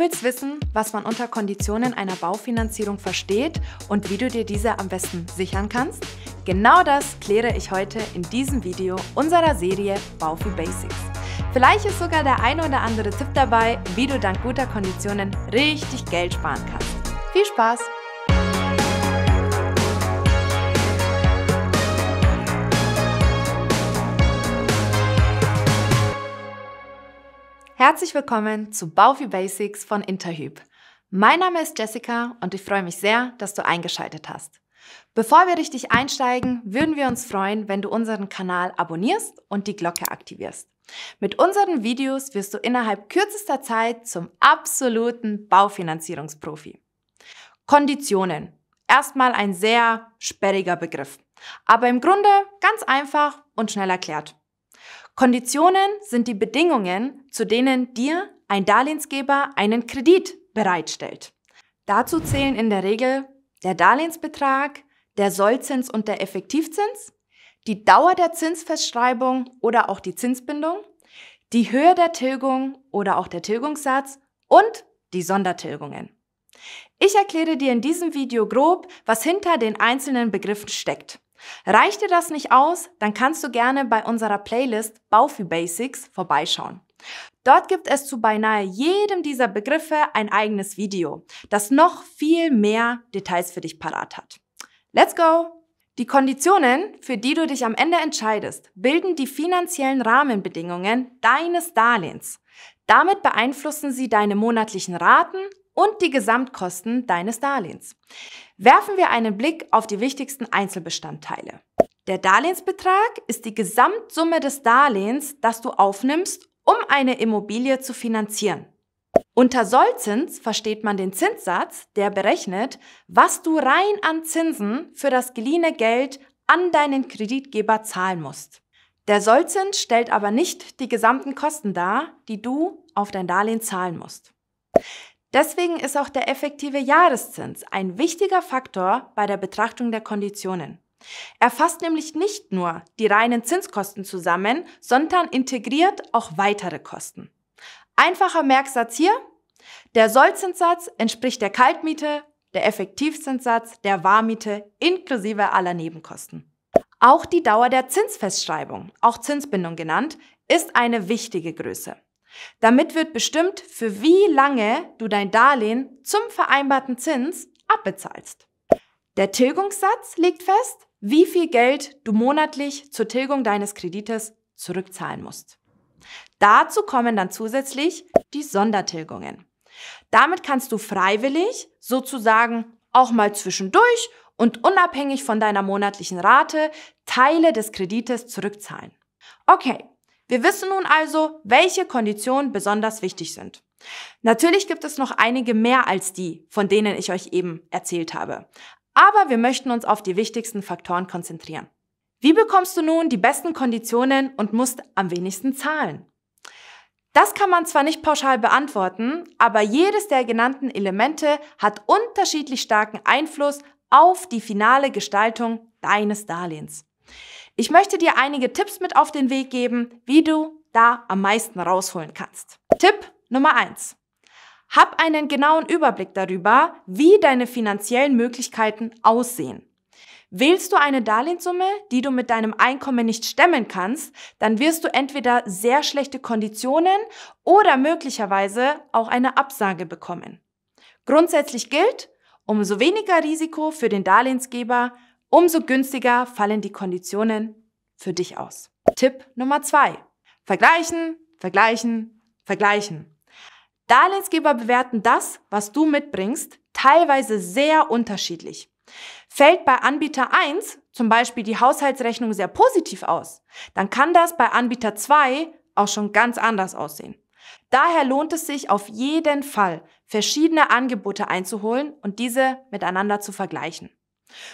willst wissen, was man unter Konditionen einer Baufinanzierung versteht und wie du dir diese am besten sichern kannst? Genau das kläre ich heute in diesem Video unserer Serie Bau für Basics. Vielleicht ist sogar der ein oder andere Tipp dabei, wie du dank guter Konditionen richtig Geld sparen kannst. Viel Spaß! Herzlich willkommen zu Baufi Basics von Interhyp. Mein Name ist Jessica und ich freue mich sehr, dass du eingeschaltet hast. Bevor wir richtig einsteigen, würden wir uns freuen, wenn du unseren Kanal abonnierst und die Glocke aktivierst. Mit unseren Videos wirst du innerhalb kürzester Zeit zum absoluten Baufinanzierungsprofi. Konditionen. Erstmal ein sehr sperriger Begriff, aber im Grunde ganz einfach und schnell erklärt. Konditionen sind die Bedingungen, zu denen dir ein Darlehensgeber einen Kredit bereitstellt. Dazu zählen in der Regel der Darlehensbetrag, der Sollzins und der Effektivzins, die Dauer der Zinsfestschreibung oder auch die Zinsbindung, die Höhe der Tilgung oder auch der Tilgungssatz und die Sondertilgungen. Ich erkläre dir in diesem Video grob, was hinter den einzelnen Begriffen steckt. Reicht dir das nicht aus, dann kannst du gerne bei unserer Playlist Baufi Basics vorbeischauen. Dort gibt es zu beinahe jedem dieser Begriffe ein eigenes Video, das noch viel mehr Details für dich parat hat. Let's go! Die Konditionen, für die du dich am Ende entscheidest, bilden die finanziellen Rahmenbedingungen deines Darlehens. Damit beeinflussen sie deine monatlichen Raten und die Gesamtkosten deines Darlehens. Werfen wir einen Blick auf die wichtigsten Einzelbestandteile. Der Darlehensbetrag ist die Gesamtsumme des Darlehens, das du aufnimmst, um eine Immobilie zu finanzieren. Unter Sollzins versteht man den Zinssatz, der berechnet, was du rein an Zinsen für das geliehene Geld an deinen Kreditgeber zahlen musst. Der Sollzins stellt aber nicht die gesamten Kosten dar, die du auf dein Darlehen zahlen musst. Deswegen ist auch der effektive Jahreszins ein wichtiger Faktor bei der Betrachtung der Konditionen. Er fasst nämlich nicht nur die reinen Zinskosten zusammen, sondern integriert auch weitere Kosten. Einfacher Merksatz hier. Der Sollzinssatz entspricht der Kaltmiete, der Effektivzinssatz der Warmiete inklusive aller Nebenkosten. Auch die Dauer der Zinsfestschreibung, auch Zinsbindung genannt, ist eine wichtige Größe. Damit wird bestimmt, für wie lange du dein Darlehen zum vereinbarten Zins abbezahlst. Der Tilgungssatz legt fest, wie viel Geld du monatlich zur Tilgung deines Kredites zurückzahlen musst. Dazu kommen dann zusätzlich die Sondertilgungen. Damit kannst du freiwillig, sozusagen auch mal zwischendurch und unabhängig von deiner monatlichen Rate, Teile des Kredites zurückzahlen. Okay, wir wissen nun also, welche Konditionen besonders wichtig sind. Natürlich gibt es noch einige mehr als die, von denen ich euch eben erzählt habe. Aber wir möchten uns auf die wichtigsten Faktoren konzentrieren. Wie bekommst du nun die besten Konditionen und musst am wenigsten zahlen? Das kann man zwar nicht pauschal beantworten, aber jedes der genannten Elemente hat unterschiedlich starken Einfluss auf die finale Gestaltung deines Darlehens. Ich möchte dir einige Tipps mit auf den Weg geben, wie du da am meisten rausholen kannst. Tipp Nummer eins: Hab einen genauen Überblick darüber, wie deine finanziellen Möglichkeiten aussehen. Wählst du eine Darlehenssumme, die du mit deinem Einkommen nicht stemmen kannst, dann wirst du entweder sehr schlechte Konditionen oder möglicherweise auch eine Absage bekommen. Grundsätzlich gilt, umso weniger Risiko für den Darlehensgeber, umso günstiger fallen die Konditionen für dich aus. Tipp Nummer zwei. Vergleichen, vergleichen, vergleichen. Darlehensgeber bewerten das, was du mitbringst, teilweise sehr unterschiedlich. Fällt bei Anbieter 1 zum Beispiel die Haushaltsrechnung sehr positiv aus, dann kann das bei Anbieter 2 auch schon ganz anders aussehen. Daher lohnt es sich auf jeden Fall, verschiedene Angebote einzuholen und diese miteinander zu vergleichen.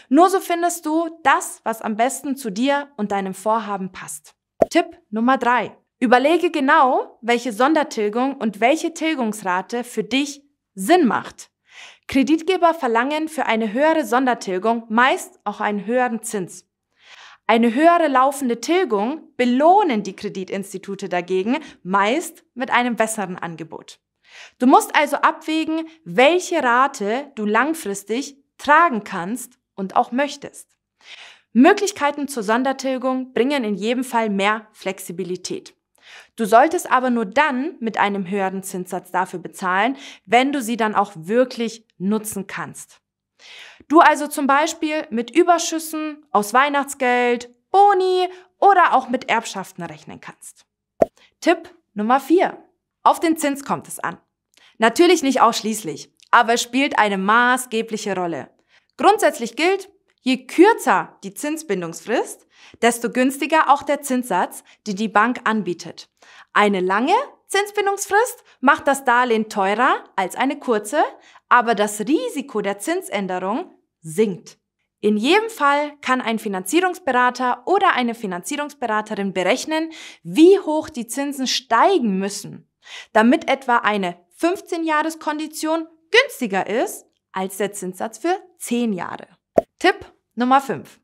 Nur so findest du das, was am besten zu dir und deinem Vorhaben passt. Tipp Nummer drei: Überlege genau, welche Sondertilgung und welche Tilgungsrate für dich Sinn macht. Kreditgeber verlangen für eine höhere Sondertilgung meist auch einen höheren Zins. Eine höhere laufende Tilgung belohnen die Kreditinstitute dagegen meist mit einem besseren Angebot. Du musst also abwägen, welche Rate du langfristig tragen kannst und auch möchtest. Möglichkeiten zur Sondertilgung bringen in jedem Fall mehr Flexibilität. Du solltest aber nur dann mit einem höheren Zinssatz dafür bezahlen, wenn du sie dann auch wirklich nutzen kannst. Du also zum Beispiel mit Überschüssen aus Weihnachtsgeld, Boni oder auch mit Erbschaften rechnen kannst. Tipp Nummer 4. Auf den Zins kommt es an. Natürlich nicht ausschließlich, aber es spielt eine maßgebliche Rolle. Grundsätzlich gilt, je kürzer die Zinsbindungsfrist, desto günstiger auch der Zinssatz, den die Bank anbietet. Eine lange Zinsbindungsfrist macht das Darlehen teurer als eine kurze, aber das Risiko der Zinsänderung sinkt. In jedem Fall kann ein Finanzierungsberater oder eine Finanzierungsberaterin berechnen, wie hoch die Zinsen steigen müssen, damit etwa eine 15-Jahres-Kondition günstiger ist als der Zinssatz für 10 Jahre. Tipp Nummer 5.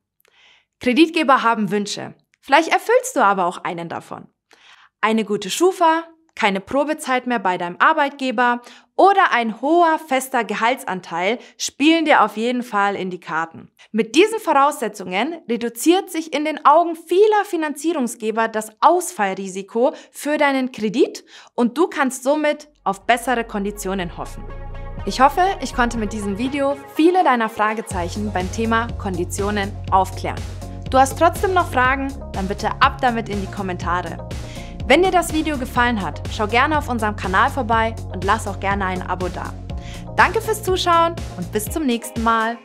Kreditgeber haben Wünsche. Vielleicht erfüllst du aber auch einen davon. Eine gute Schufa, keine Probezeit mehr bei deinem Arbeitgeber oder ein hoher fester Gehaltsanteil spielen dir auf jeden Fall in die Karten. Mit diesen Voraussetzungen reduziert sich in den Augen vieler Finanzierungsgeber das Ausfallrisiko für deinen Kredit und du kannst somit auf bessere Konditionen hoffen. Ich hoffe, ich konnte mit diesem Video viele deiner Fragezeichen beim Thema Konditionen aufklären. Du hast trotzdem noch Fragen? Dann bitte ab damit in die Kommentare. Wenn dir das Video gefallen hat, schau gerne auf unserem Kanal vorbei und lass auch gerne ein Abo da. Danke fürs Zuschauen und bis zum nächsten Mal.